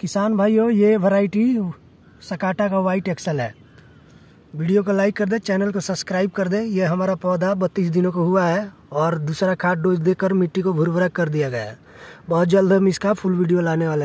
किसान भाइयों, ये वैरायटी सकाटा का वाइट एक्सल है। वीडियो को लाइक कर दे चैनल को सब्सक्राइब कर दे। ये हमारा पौधा बत्तीस दिनों का हुआ है और दूसरा खाद डोज देकर मिट्टी को भुरभुरा कर दिया गया है। बहुत जल्द हम इसका फुल वीडियो लाने वाले हैं।